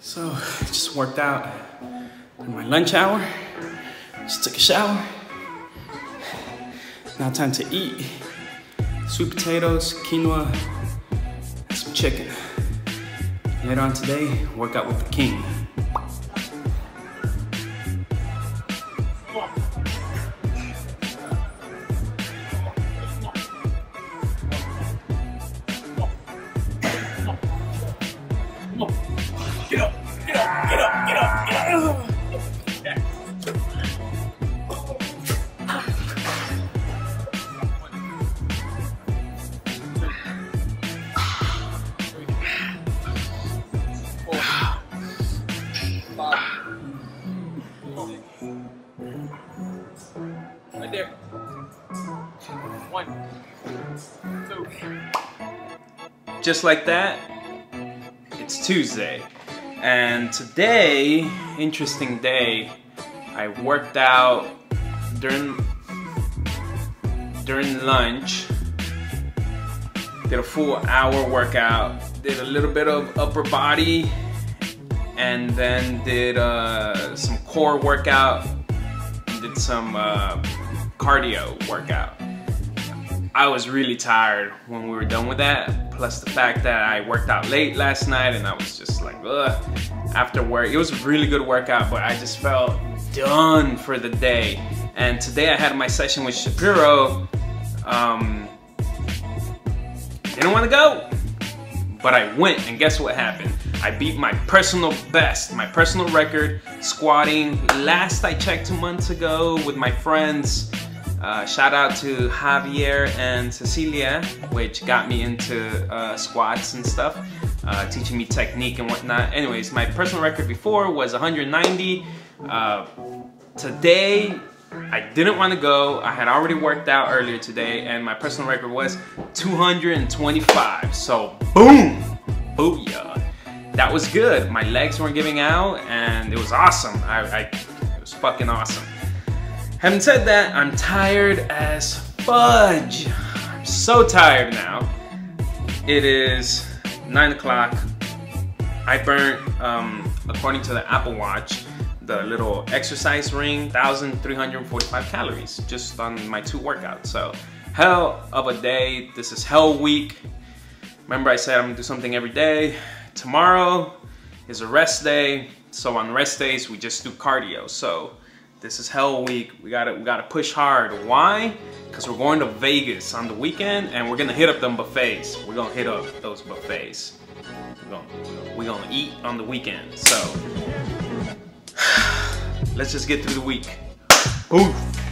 So, just worked out in my lunch hour. Just took a shower. Now time to eat. Sweet potatoes, quinoa, and some chicken. Later on today, work out with the king. One, two. Just like that, it's Tuesday. And today, interesting day, I worked out during during lunch. Did a full hour workout. Did a little bit of upper body, and then did uh, some core workout. And did some uh, cardio workout. I was really tired when we were done with that. Plus the fact that I worked out late last night and I was just like, ugh. After work, it was a really good workout, but I just felt done for the day. And today I had my session with Shapiro. Um, didn't want to go, but I went and guess what happened? I beat my personal best, my personal record, squatting. Last I checked two months ago with my friends. Uh, shout out to Javier and Cecilia, which got me into uh, squats and stuff, uh, teaching me technique and whatnot. Anyways, my personal record before was 190. Uh, today, I didn't want to go. I had already worked out earlier today, and my personal record was 225. So, boom! Booyah! That was good. My legs weren't giving out, and it was awesome. I, I it was fucking awesome. Having said that, I'm tired as fudge. I'm so tired now. It is nine o'clock. I burnt, um, according to the Apple Watch, the little exercise ring, 1,345 calories just on my two workouts. So, hell of a day. This is hell week. Remember I said I'm gonna do something every day. Tomorrow is a rest day. So on rest days, we just do cardio. So this is hell week. We gotta we gotta push hard. Why? Because we're going to Vegas on the weekend and we're gonna hit up them buffets. We're gonna hit up those buffets. We're gonna, we're gonna eat on the weekend. So let's just get through the week. Oof.